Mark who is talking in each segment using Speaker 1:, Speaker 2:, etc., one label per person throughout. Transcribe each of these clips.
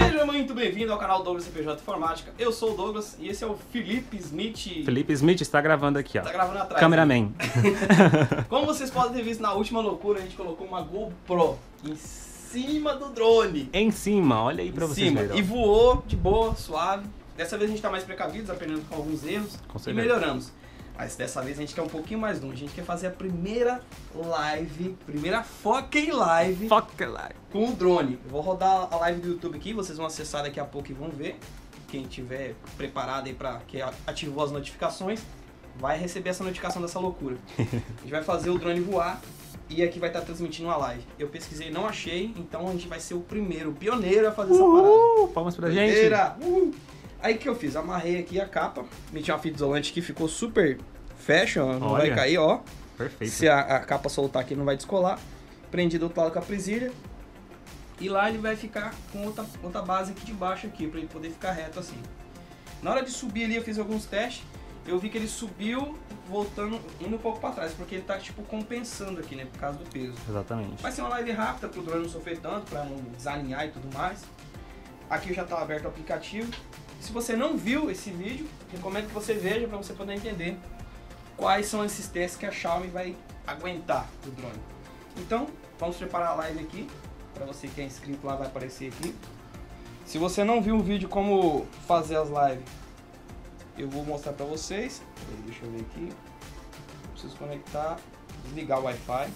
Speaker 1: Seja muito bem-vindo ao canal Douglas CPJ Informática. Eu sou o Douglas e esse é o Felipe Smith.
Speaker 2: Felipe Smith está gravando aqui, ó.
Speaker 1: Tá gravando atrás.
Speaker 2: Cameraman.
Speaker 1: Como vocês podem ter visto na última loucura, a gente colocou uma GoPro em cima do drone.
Speaker 2: em cima, olha aí pra
Speaker 1: Em
Speaker 2: vocês
Speaker 1: cima.
Speaker 2: verem. ó.
Speaker 1: E voou de boa, suave. Dessa vez a gente tá mais precavidos, aprendendo com alguns erros
Speaker 2: Com
Speaker 1: e
Speaker 2: certeza.
Speaker 1: melhoramos. Mas dessa vez a gente quer um pouquinho mais longe. A gente quer fazer a primeira live, primeira fucking live
Speaker 2: Foca lá.
Speaker 1: com o drone. Eu vou rodar a live do YouTube aqui, vocês vão acessar daqui a pouco e vão ver. Quem tiver preparado aí pra que ativou as notificações, vai receber essa notificação dessa loucura. A gente vai fazer o drone voar e aqui vai estar transmitindo uma live. Eu pesquisei, não achei, então a gente vai ser o primeiro, o pioneiro a fazer essa parada.
Speaker 2: Uhul, palmas pra gente.
Speaker 1: Doideira! Uhul! Aí o que eu fiz? Amarrei aqui a capa, meti uma fita isolante que ficou super fashion, não vai
Speaker 2: Olha.
Speaker 1: cair, ó.
Speaker 2: Perfeito.
Speaker 1: Se a, a capa soltar aqui não vai descolar. Prendi do outro lado com a presilha. E lá ele vai ficar com outra, outra base aqui de baixo aqui, pra ele poder ficar reto assim. Na hora de subir ali eu fiz alguns testes. Eu vi que ele subiu voltando, indo um pouco pra trás, porque ele tá tipo compensando aqui, né, por causa do peso.
Speaker 2: Exatamente.
Speaker 1: Vai ser uma live rápida pro drone não sofrer tanto, pra não desalinhar e tudo mais. Aqui já tá aberto o aplicativo. Se você não viu esse vídeo, recomendo que você veja para você poder entender quais são esses testes que a Xiaomi vai aguentar do drone. Então, vamos preparar a live aqui. Para você que é inscrito lá vai aparecer aqui. Se você não viu o vídeo como fazer as lives, eu vou mostrar para vocês. Deixa eu ver aqui. Preciso conectar, desligar o Wi-Fi.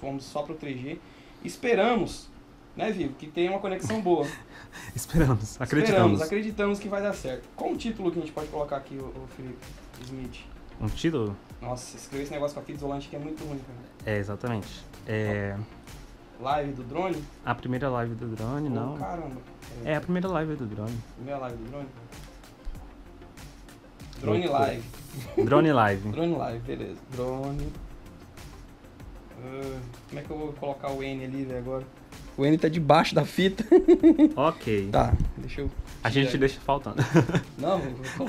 Speaker 1: Vamos só para o 3G. Esperamos, né, Vivo, que tenha uma conexão boa.
Speaker 2: Esperamos, acreditamos.
Speaker 1: Esperamos, acreditamos que vai dar certo. Qual o título que a gente pode colocar aqui, o, Felipe Smith?
Speaker 2: Um título?
Speaker 1: Nossa, escrever esse negócio com a fita isolante aqui é muito ruim, cara.
Speaker 2: É, exatamente. É
Speaker 1: Live do drone?
Speaker 2: a primeira live do drone,
Speaker 1: Oh,
Speaker 2: não.
Speaker 1: caramba.
Speaker 2: É a primeira live do drone.
Speaker 1: Primeira live do drone? Drone live.
Speaker 2: Drone live.
Speaker 1: Drone live, beleza. Drone. Ah, como é que eu vou colocar o N ali, velho, agora? O N tá debaixo da fita.
Speaker 2: ok.
Speaker 1: Tá, deixa eu.
Speaker 2: A gente
Speaker 1: tirar.
Speaker 2: deixa faltando.
Speaker 1: Não, vou.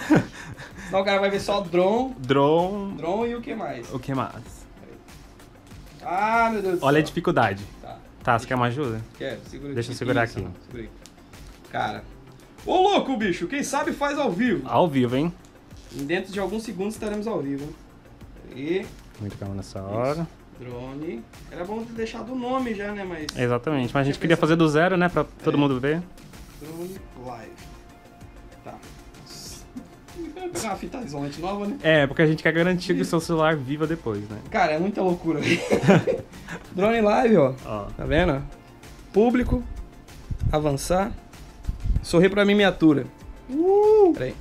Speaker 1: Senão o cara vai ver só drone,
Speaker 2: Drone.
Speaker 1: drone e o que mais?
Speaker 2: O que mais?
Speaker 1: Ah, meu Deus do
Speaker 2: Olha a
Speaker 1: céu.
Speaker 2: dificuldade.
Speaker 1: Tá.
Speaker 2: Tá, você quer uma ajuda?
Speaker 1: Quero, segura
Speaker 2: Deixa eu
Speaker 1: aqui.
Speaker 2: segurar
Speaker 1: Isso,
Speaker 2: aqui.
Speaker 1: segura aí. Cara. Ô louco, bicho, quem sabe faz ao vivo.
Speaker 2: Ao vivo, hein?
Speaker 1: Dentro de alguns segundos estaremos ao vivo. E
Speaker 2: Muito calma nessa hora.
Speaker 1: Drone. Era bom ter deixado o nome já, né? Mas.
Speaker 2: Exatamente. Mas a gente queria fazer do zero, né? Pra todo
Speaker 1: É.
Speaker 2: mundo ver.
Speaker 1: Drone live. Tá. Pegar uma fita isolante nova, né?
Speaker 2: É, porque a gente quer garantir que o seu celular viva depois, né?
Speaker 1: Cara, é muita loucura. drone live, ó.
Speaker 2: Ó.
Speaker 1: Tá vendo? Público. Avançar. Sorri pra miniatura. Uh! Peraí.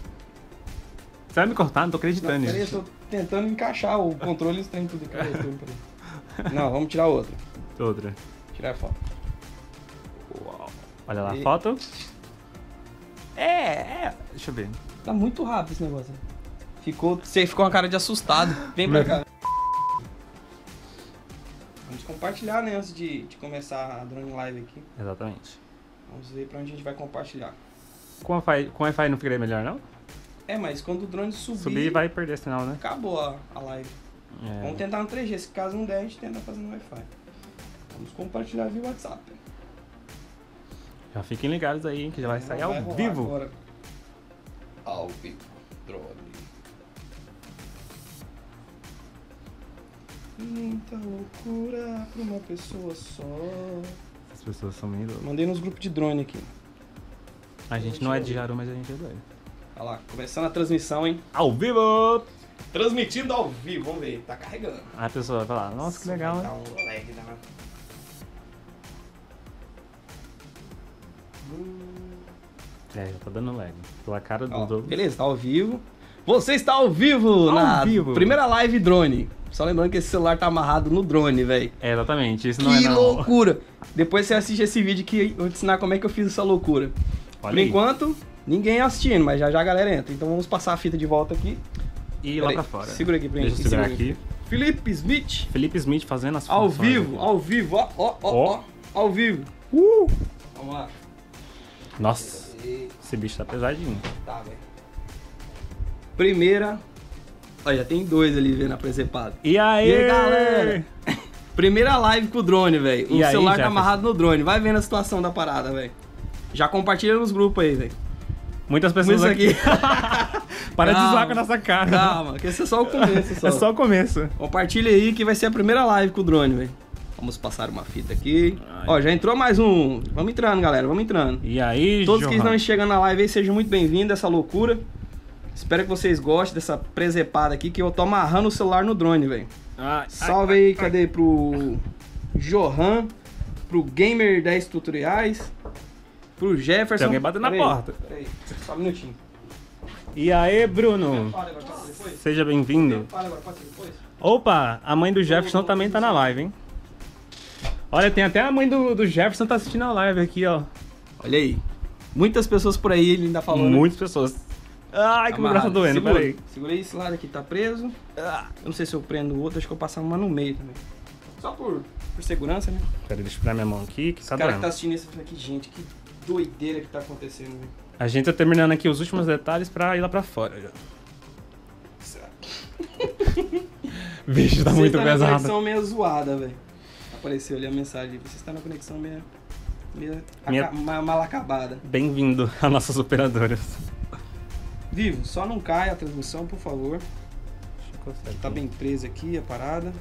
Speaker 2: Você vai me cortar? Não tô acreditando
Speaker 1: peraí, eu
Speaker 2: nisso.
Speaker 1: tô tentando encaixar o controle e trem tudo aqui. Não, vamos tirar outra.
Speaker 2: Outra.
Speaker 1: Tirar a foto.
Speaker 2: Uau. Olha lá a
Speaker 1: E-
Speaker 2: foto. É, é. Deixa eu ver.
Speaker 1: Tá muito rápido esse negócio. Ficou. Você ficou uma cara de assustado. Vem pra cá. Vamos compartilhar, né? Antes de, de começar a drone live aqui.
Speaker 2: Exatamente.
Speaker 1: Vamos ver pra onde a gente vai compartilhar.
Speaker 2: Com Wi-Fi, com Wi-Fi não ficaria melhor, não?
Speaker 1: É, mas quando o drone subir,
Speaker 2: Subir vai perder sinal, né?
Speaker 1: acabou a, a live.
Speaker 2: É.
Speaker 1: Vamos tentar no 3G. Se caso não der, a gente tenta fazer no Wi-Fi. Vamos compartilhar via WhatsApp.
Speaker 2: Já fiquem ligados aí, que já vai sair ao
Speaker 1: Vai rolar
Speaker 2: vivo.
Speaker 1: Agora. Ao vivo. Drone. Muita loucura pra uma pessoa só.
Speaker 2: As pessoas são meio loucas.
Speaker 1: Mandei nos grupos de drone aqui.
Speaker 2: A gente não é de Jaru, mas a gente é doido.
Speaker 1: Olha lá, começando a transmissão, hein?
Speaker 2: Ao vivo!
Speaker 1: Transmitindo ao vivo, vamos ver. Tá carregando.
Speaker 2: A pessoa vai falar, nossa, que legal, né?
Speaker 1: um lag, né?
Speaker 2: É, já tá dando lag. Pela cara do
Speaker 1: Ó,
Speaker 2: Douglas.
Speaker 1: beleza, tá ao vivo. Você está ao vivo
Speaker 2: Ao
Speaker 1: na
Speaker 2: vivo.
Speaker 1: primeira live drone. Só lembrando que esse celular tá amarrado no drone, velho.
Speaker 2: É, exatamente, isso não é
Speaker 1: Que loucura! Depois você assiste esse vídeo que eu vou te ensinar como é que eu fiz essa loucura.
Speaker 2: Olha
Speaker 1: Por
Speaker 2: aí.
Speaker 1: enquanto, ninguém assistindo, mas já já a galera entra. Então vamos passar a fita de volta aqui.
Speaker 2: E lá
Speaker 1: Peraí,
Speaker 2: pra fora.
Speaker 1: Segura aqui pra
Speaker 2: Deixa eu
Speaker 1: gente.
Speaker 2: segurar
Speaker 1: segura
Speaker 2: aqui.
Speaker 1: Felipe Smith,
Speaker 2: Felipe Smith fazendo as
Speaker 1: ao vivo,
Speaker 2: aqui.
Speaker 1: ao vivo, ó, ó, ó,
Speaker 2: Ó.
Speaker 1: ao vivo.
Speaker 2: Uh!
Speaker 1: Vamos lá.
Speaker 2: Nossa, esse bicho tá pesadinho.
Speaker 1: Tá, velho. Primeira. Olha, já tem dois ali vendo a presepada.
Speaker 2: E aí,
Speaker 1: E aí, galera? Primeira live com o drone, velho. O
Speaker 2: E aí,
Speaker 1: celular tá
Speaker 2: Jefferson?
Speaker 1: amarrado no drone. Vai vendo a situação da parada, velho. Já compartilha nos grupos aí, velho.
Speaker 2: Muitas pessoas aqui.
Speaker 1: aqui.
Speaker 2: Para de
Speaker 1: Calma.
Speaker 2: zoar com a nossa cara.
Speaker 1: Calma, que esse é só o começo. Só.
Speaker 2: É só o começo.
Speaker 1: Compartilha aí que vai ser a primeira live com o drone, velho. Vamos passar uma fita aqui. Ó, já entrou mais um. Vamos entrando, galera. Vamos entrando.
Speaker 2: E aí,
Speaker 1: Todos que
Speaker 2: Johan?
Speaker 1: estão chegando na live aí, sejam muito bem-vindos a essa loucura. Espero que vocês gostem dessa presepada aqui, que eu tô amarrando o celular no drone, velho.
Speaker 2: Ai,
Speaker 1: Salve
Speaker 2: ai,
Speaker 1: aí,
Speaker 2: ai,
Speaker 1: cadê? Pro Johan, pro Gamer 10 Tutoriais, pro Jefferson.
Speaker 2: Tem alguém batendo na porta.
Speaker 1: Pera aí, só um minutinho.
Speaker 2: E aí, Bruno? Seja bem-vindo. Opa, a mãe do Jefferson também tá na live, hein? Olha, tem até a mãe do, do Jefferson tá assistindo a live aqui, ó.
Speaker 1: Olha aí. Muitas pessoas por aí, ele ainda falou. né?
Speaker 2: Muitas pessoas. Ai, que meu braço tá
Speaker 1: Amarrado.
Speaker 2: doendo,
Speaker 1: Segura.
Speaker 2: peraí.
Speaker 1: Segurei esse lado aqui, tá preso. Ah, Eu não sei se eu prendo o outro, acho que eu passo uma no meio também. Só por, por segurança, né?
Speaker 2: Peraí, deixa eu tirar minha mão aqui, que tá
Speaker 1: O cara que
Speaker 2: doendo.
Speaker 1: tá assistindo isso aqui, gente, que doideira que tá acontecendo, velho.
Speaker 2: A gente tá terminando aqui os últimos detalhes pra ir lá pra fora já. Vixe, tá
Speaker 1: Você
Speaker 2: muito
Speaker 1: tá na
Speaker 2: pesado.
Speaker 1: conexão meio zoada, velho. Apareceu ali a mensagem. Você está na conexão meio. meio
Speaker 2: Minha-
Speaker 1: aca- ma- mal acabada.
Speaker 2: Bem-vindo a nossas operadoras.
Speaker 1: Vivo, só não caia a transmissão, por favor. Tá bem presa aqui a parada.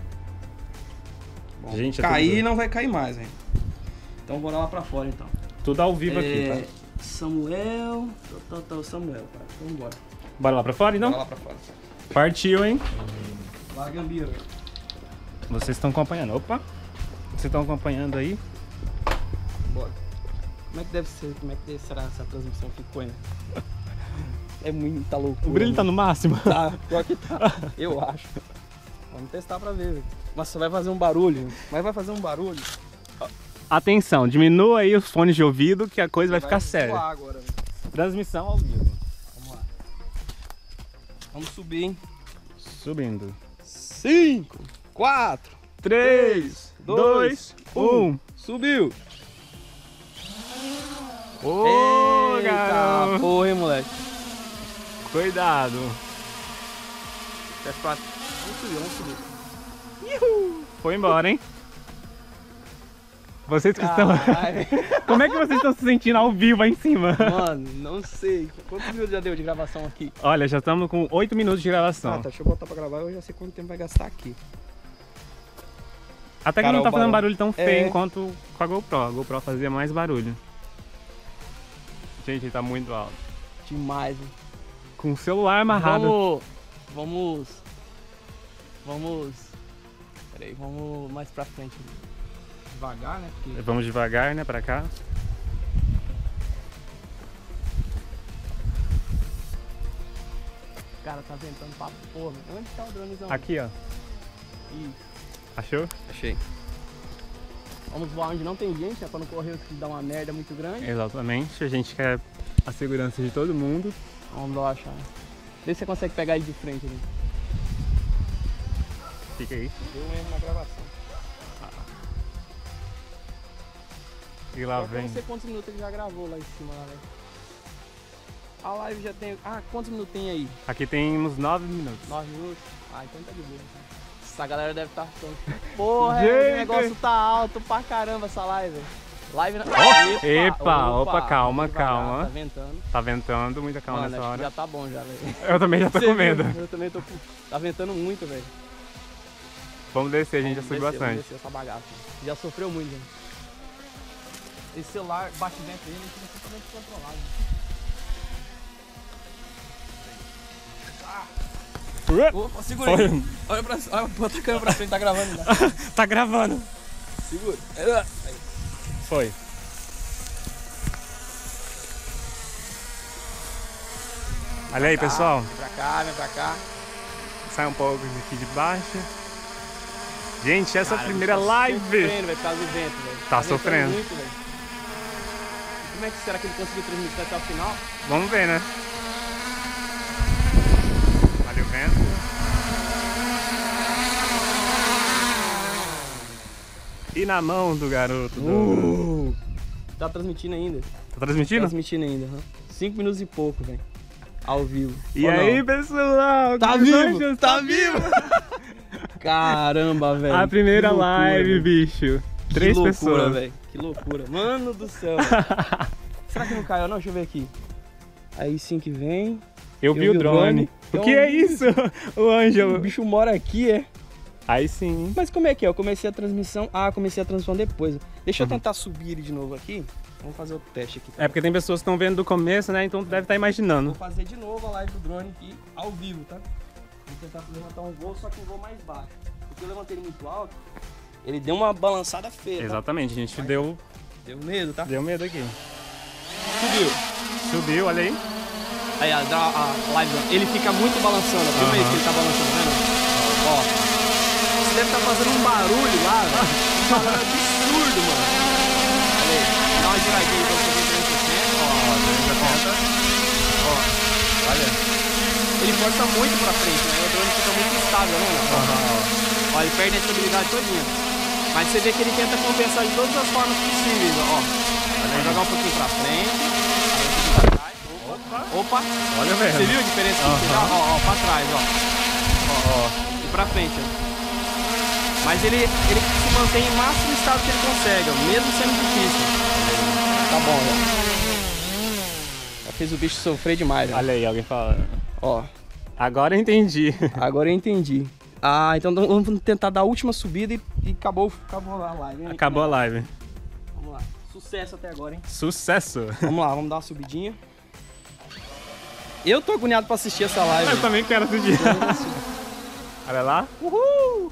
Speaker 1: Bom,
Speaker 2: Gente, é
Speaker 1: cair não vai cair mais, velho. Então bora lá pra fora então.
Speaker 2: Tudo ao vivo aqui,
Speaker 1: É,
Speaker 2: tá?
Speaker 1: Samuel. Tá, tá, tá, o Samuel, cara. Então bora.
Speaker 2: Bora lá pra fora, então?
Speaker 1: Bora lá pra fora.
Speaker 2: Partiu, hein?
Speaker 1: Lá, Gambira.
Speaker 2: Vocês estão acompanhando. Opa! Vocês estão acompanhando aí?
Speaker 1: Bora. Como é que deve ser? Como é que será essa transmissão ficou, né? É muita loucura.
Speaker 2: O brilho
Speaker 1: né?
Speaker 2: tá no máximo.
Speaker 1: Tá, pior que tá. Eu acho. Vamos testar pra ver, velho. Nossa, vai fazer um barulho. Mas vai fazer um barulho.
Speaker 2: Atenção, diminua aí os fones de ouvido que a coisa vai, ficar
Speaker 1: voar
Speaker 2: séria.
Speaker 1: agora.
Speaker 2: Transmissão ao vivo.
Speaker 1: Vamos lá. Vamos subir, hein?
Speaker 2: Subindo.
Speaker 1: 5, 4,
Speaker 2: 3,
Speaker 1: dois,
Speaker 2: 2,
Speaker 1: um.
Speaker 2: 1.
Speaker 1: subiu.
Speaker 2: Ô,
Speaker 1: Eita,
Speaker 2: garoto!
Speaker 1: porra, hein, moleque.
Speaker 2: Cuidado.
Speaker 1: Vamos subir, vamos subir.
Speaker 2: Foi embora, hein? Vocês que estão. Como é que vocês estão se sentindo ao vivo aí em cima?
Speaker 1: Mano, não sei. Quantos minutos já deu de gravação aqui?
Speaker 2: Olha, já estamos com 8 minutos de
Speaker 1: Ah,
Speaker 2: gravação.
Speaker 1: tá. Deixa eu botar pra gravar. Eu já sei quanto tempo vai gastar aqui.
Speaker 2: Até que
Speaker 1: Cara,
Speaker 2: não tá fazendo
Speaker 1: barulho-
Speaker 2: barulho tão feio
Speaker 1: É.
Speaker 2: quanto com a GoPro. A GoPro fazia mais barulho. Gente, tá muito alto.
Speaker 1: Demais, hein?
Speaker 2: Com o celular amarrado.
Speaker 1: Vamos. Vamos. Vamos. Peraí, vamos mais pra frente. Devagar, né? Porque...
Speaker 2: Vamos devagar, né, pra cá.
Speaker 1: Cara, tá ventando pra porra. Onde tá o dronezão?
Speaker 2: Aqui, ó.
Speaker 1: Isso.
Speaker 2: Achou?
Speaker 1: Achei. Vamos voar onde não tem gente, né? Pra não correr o risco de dar uma merda muito grande.
Speaker 2: Exatamente. A gente quer a segurança de todo mundo.
Speaker 1: Vamos lá achar. Vê se você consegue pegar ele de frente ali.
Speaker 2: Fica aí.
Speaker 1: Deu um erro na gravação.
Speaker 2: E lá
Speaker 1: Só que eu
Speaker 2: vem.
Speaker 1: não sei quantos minutos ele já gravou lá em cima, lá, velho. A live já tem. Ah, quantos minutos tem aí?
Speaker 2: Aqui tem uns 9 minutos.
Speaker 1: 9 minutos? Ah, então tá de boa. então. Essa galera deve estar falando. Porra,
Speaker 2: Gente!
Speaker 1: o negócio tá alto pra caramba essa live. Live na.
Speaker 2: Epa, opa, calma,
Speaker 1: devagar,
Speaker 2: calma.
Speaker 1: Tá ventando.
Speaker 2: Tá ventando, muita calma
Speaker 1: Mano,
Speaker 2: nessa hora.
Speaker 1: já tá bom já, velho.
Speaker 2: Eu também já tô
Speaker 1: Você
Speaker 2: com
Speaker 1: viu?
Speaker 2: medo.
Speaker 1: Eu também tô com. Tá ventando muito, velho.
Speaker 2: Vamos descer, a gente já
Speaker 1: Vamos
Speaker 2: subiu
Speaker 1: descer, vamos
Speaker 2: bastante.
Speaker 1: descer essa bagaça. Já sofreu muito, gente. Esse celular bate dentro dele, ele fica totalmente controlado. Opa, segura aí. Olha pra olha, bota a câmera pra frente, tá gravando ainda.
Speaker 2: Tá gravando.
Speaker 1: Segura.
Speaker 2: Foi. Olha aí, pessoal.
Speaker 1: Vem pra cá, vem pra cá.
Speaker 2: Sai um pouco aqui de baixo. Gente, essa
Speaker 1: Cara,
Speaker 2: primeira
Speaker 1: tá
Speaker 2: live.
Speaker 1: Sofrendo, velho, por causa do vento, velho.
Speaker 2: Tá sofrendo.
Speaker 1: Muito, velho. Como é que será que ele conseguiu transmitir até o final?
Speaker 2: Vamos ver, né? Olha o vento. E na mão do garoto. do-
Speaker 1: Tá transmitindo ainda.
Speaker 2: Tá transmitindo?
Speaker 1: Transmitindo ainda, aham. Cinco minutos e pouco, velho. Ao vivo.
Speaker 2: E
Speaker 1: Ou não?
Speaker 2: aí, pessoal?
Speaker 1: Tá vivo?
Speaker 2: estão?
Speaker 1: Tá vivo? Caramba, velho.
Speaker 2: A primeira
Speaker 1: Que loucura,
Speaker 2: live,
Speaker 1: velho.
Speaker 2: bicho.
Speaker 1: Que
Speaker 2: Três
Speaker 1: loucura,
Speaker 2: pessoas.
Speaker 1: velho. Que loucura. Mano do céu. Será que não caiu? Não, deixa eu ver aqui. Aí sim que vem.
Speaker 2: Eu, vi o drone. O que é isso? O
Speaker 1: O
Speaker 2: Ângelo.
Speaker 1: bicho mora aqui, é.
Speaker 2: Aí sim.
Speaker 1: Mas como é que é? Eu comecei a transmissão. Ah, comecei a transmissão depois. Deixa eu
Speaker 2: Uhum.
Speaker 1: tentar subir ele de novo aqui. Vamos fazer o teste aqui.
Speaker 2: É porque tem pessoas que estão vendo do começo, né? Então deve estar
Speaker 1: Vou
Speaker 2: imaginando.
Speaker 1: fazer de novo a live do drone aqui ao vivo, tá? Vou tentar levantar um voo, só que um voo mais baixo. Porque eu levantei ele muito alto, ele deu uma balançada feia. tá?
Speaker 2: Exatamente, a gente deu,
Speaker 1: Deu medo, tá?
Speaker 2: deu medo aqui.
Speaker 1: Subiu.
Speaker 2: Subiu, olha aí.
Speaker 1: Aí a, a, a live, ele fica muito balançando. Filma aí
Speaker 2: Aham.
Speaker 1: que ele tá balançando, tá vendo? Ó. Você deve estar fazendo um barulho lá, velho. Um barulho absurdo, mano. Olha aí. Dá uma giradinha aí pra você ver 360. Ó, ó.
Speaker 2: Olha.
Speaker 1: Ele força muito pra frente, né? O drone fica muito instável, né? Ó, ele perde a estabilidade todinha. Mas você vê que ele tenta compensar de todas as formas possíveis, ó. Vai jogar um pouquinho pra frente. Aí um pouquinho pra trás. Opa. Opa.
Speaker 2: Olha,
Speaker 1: Você
Speaker 2: velho.
Speaker 1: viu a diferença que você dá? Ó, ó, pra trás, ó. Ó, ó. E pra frente, ó. Mas ele, ele se mantém em máximo estado que ele consegue, ó, mesmo sendo difícil. Tá bom, ó. Já fez o bicho sofrer demais, ó.
Speaker 2: Olha aí, alguém fala.
Speaker 1: Ó,
Speaker 2: Agora eu entendi.
Speaker 1: agora eu entendi. Ah, então vamos tentar dar a última subida e, e acabou, acabou a live. hein?
Speaker 2: Acabou a live.
Speaker 1: Vamos lá. Sucesso até agora, hein?
Speaker 2: Sucesso.
Speaker 1: Vamos lá, vamos dar uma subidinha. Eu tô agoniado pra assistir essa live.
Speaker 2: Eu também quero assistir. Olha lá.
Speaker 1: Uhul!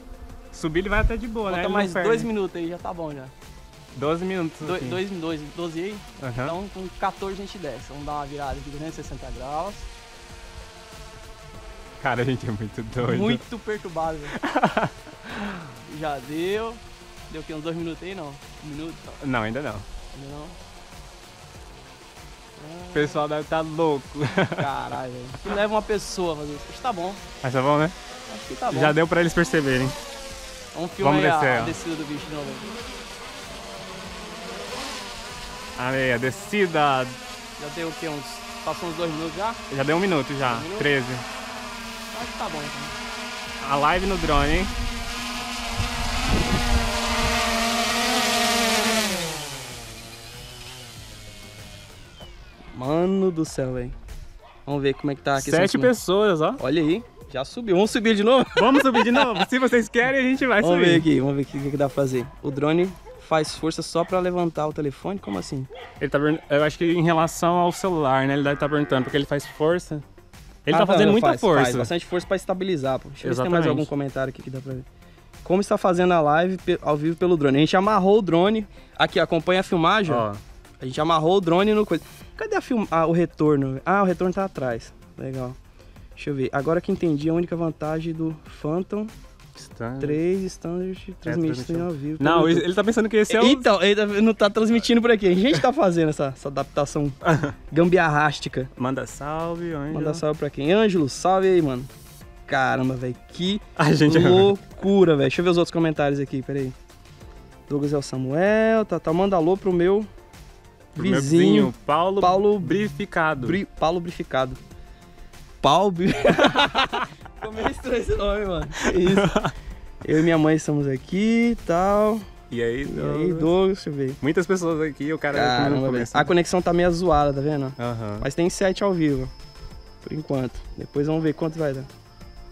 Speaker 2: Subir ele vai até de boa, né?
Speaker 1: Conta
Speaker 2: não
Speaker 1: mais dois minutos aí, já tá bom já.
Speaker 2: 12 minutos.
Speaker 1: Do,
Speaker 2: assim.
Speaker 1: dois, dois, 12 aí?
Speaker 2: Aham.
Speaker 1: Então com 14 a gente desce. Vamos dar uma virada de 360 graus.
Speaker 2: Cara, a gente é muito doido.
Speaker 1: Muito perturbado, velho. Já deu. Deu o quê? Uns dois minutos aí? Não. Um minuto?
Speaker 2: Não, ainda não.
Speaker 1: Ainda não.
Speaker 2: O pessoal deve estar louco.
Speaker 1: Caralho, velho. Que leva uma pessoa a fazer isso. Acho que tá bom.
Speaker 2: Mas tá bom, né?
Speaker 1: Acho que tá bom.
Speaker 2: Já deu pra eles perceberem.
Speaker 1: Vamos filmar
Speaker 2: Vamos
Speaker 1: a-
Speaker 2: descer,
Speaker 1: a,
Speaker 2: ó.
Speaker 1: descida do bicho de novo.
Speaker 2: Aí, a descida.
Speaker 1: Já deu o quê? Uns. Passou uns dois minutos já?
Speaker 2: Já deu um minuto já.
Speaker 1: Um minuto?
Speaker 2: 13.
Speaker 1: Acho que tá bom então.
Speaker 2: A live no drone, hein?
Speaker 1: Mano do céu, velho. Vamos ver como é que tá aqui.
Speaker 2: Sete pessoas, ó.
Speaker 1: Olha aí. Já subiu. Vamos subir de novo?
Speaker 2: Vamos subir de novo? Se vocês querem, a gente vai
Speaker 1: Vamos
Speaker 2: subir.
Speaker 1: ver aqui. Vamos ver o que, que dá pra fazer. O drone faz força só pra levantar o telefone? Como assim?
Speaker 2: Ele tá Eu acho que em relação ao celular, né? Ele deve estar perguntando, porque ele faz força. Ele
Speaker 1: Ah,
Speaker 2: tá fazendo
Speaker 1: não,
Speaker 2: muita
Speaker 1: faz,
Speaker 2: força.
Speaker 1: Faz bastante força pra estabilizar, pô. Deixa eu ver se tem mais algum comentário aqui que dá pra ver. Como está fazendo a live ao vivo pelo drone? A gente amarrou o drone. Aqui, acompanha a filmagem. Ó, A gente amarrou o drone no coisa. Cadê a film... ah, o retorno? Ah, o retorno tá atrás. Legal. Deixa eu ver. Agora que entendi a única vantagem do Phantom
Speaker 2: está...
Speaker 1: 3 Standard transmitindo ao vivo.
Speaker 2: É, Não, ele ele tá pensando que esse é o...
Speaker 1: Então, ele tá- não tá transmitindo por aqui. A gente tá fazendo essa, essa adaptação gambiarrástica.
Speaker 2: Manda salve, Ângelo.
Speaker 1: Manda salve pra quem? Ângelo, salve aí, mano. Caramba, velho. Que
Speaker 2: A gente é
Speaker 1: loucura, velho. Deixa eu ver os outros comentários aqui, peraí. Douglas é o Samuel, tá, tá. Manda alô pro meu
Speaker 2: Pro meu
Speaker 1: vizinho,
Speaker 2: vizinho, Paulo,
Speaker 1: Paulo
Speaker 2: Brificado.
Speaker 1: Bri, Paulo Brificado. Paulo. Ficou meio estranho esse nome, mano. Que isso. Eu e minha mãe estamos aqui e tal.
Speaker 2: E aí,
Speaker 1: E aí,
Speaker 2: Douglas?
Speaker 1: Douglas, deixa eu ver.
Speaker 2: Muitas pessoas aqui, o cara
Speaker 1: Caramba, velho.
Speaker 2: começo.
Speaker 1: A conexão tá meio zoada, tá vendo?
Speaker 2: Aham.
Speaker 1: Mas tem sete ao vivo. Por enquanto. Depois vamos ver quanto vai dar.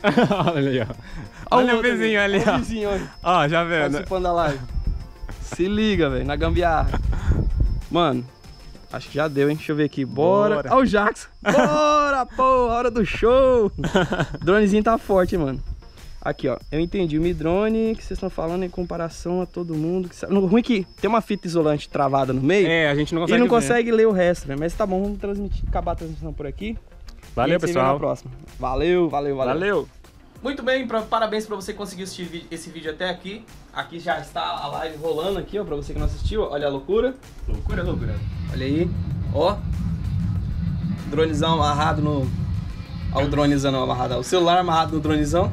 Speaker 2: Olha aí, ó. Olha o
Speaker 1: outro
Speaker 2: vizinho ali,
Speaker 1: Olha
Speaker 2: ó.
Speaker 1: o vizinho, olha.
Speaker 2: Ó, já vendo.
Speaker 1: Participando da live. Se liga, velho, na gambiarra. Mano, acho que já deu, hein? Deixa eu ver aqui. Bora.
Speaker 2: Bora.
Speaker 1: Ó o Jackson. Bora, pô, hora do show. Dronezinho tá forte, mano. Aqui, ó. Eu entendi o Mi Drone que vocês estão falando em comparação a todo mundo. Que sabe. No ruim é que tem uma fita isolante travada no meio.
Speaker 2: É, a gente não
Speaker 1: E
Speaker 2: consegue
Speaker 1: não
Speaker 2: ver.
Speaker 1: consegue ler o resto, né? Mas tá bom, vamos transmitir, acabar a transmissão por aqui.
Speaker 2: Valeu,
Speaker 1: E a gente se vê na
Speaker 2: pessoal.
Speaker 1: próxima. Valeu, valeu, valeu.
Speaker 2: Valeu.
Speaker 1: Muito bem, pra- parabéns pra você que conseguiu assistir esse vídeo até aqui. Aqui já está a live rolando aqui, ó, pra você que não assistiu. Olha a loucura.
Speaker 2: Loucura, loucura.
Speaker 1: Olha aí, ó. Dronezão amarrado no... Ó o dronezão não amarrado, o celular amarrado no dronezão.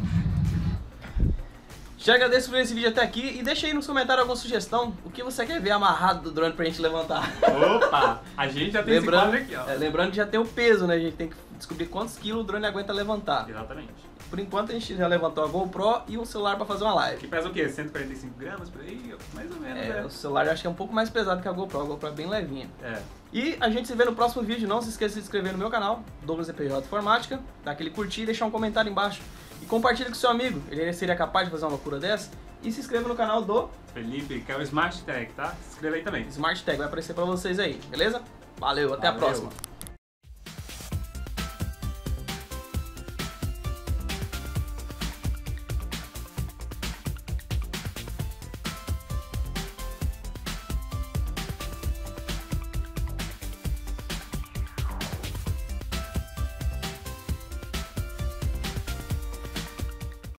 Speaker 1: Já agradeço por esse vídeo até aqui e deixa aí nos comentários alguma sugestão. O que você quer ver amarrado do drone pra gente levantar.
Speaker 2: Opa, a gente já tem
Speaker 1: lembrando,
Speaker 2: esse aqui, ó.
Speaker 1: é, lembrando que já tem o peso, né? A gente tem que descobrir quantos quilos o drone aguenta levantar.
Speaker 2: Exatamente.
Speaker 1: Por enquanto a gente já levantou a GoPro e um celular pra fazer uma live.
Speaker 2: Que pesa o quê? 145 gramas por aí? Mais ou menos,
Speaker 1: É,
Speaker 2: né?
Speaker 1: o celular eu acho que é um pouco mais pesado que a GoPro, a GoPro é bem levinha.
Speaker 2: É.
Speaker 1: E a gente se vê no próximo vídeo. Não se esqueça de se inscrever no meu canal, Douglas EPJ Informática, dar aquele curtir e deixar um comentário embaixo. E compartilhe com seu amigo, ele seria capaz de fazer uma loucura dessa. E se inscreva no canal do
Speaker 2: Felipe, que é o Smart Tag, tá? Se inscreva aí também.
Speaker 1: Smart Tag, vai aparecer pra vocês aí, beleza? Valeu, até a
Speaker 2: Valeu.
Speaker 1: próxima.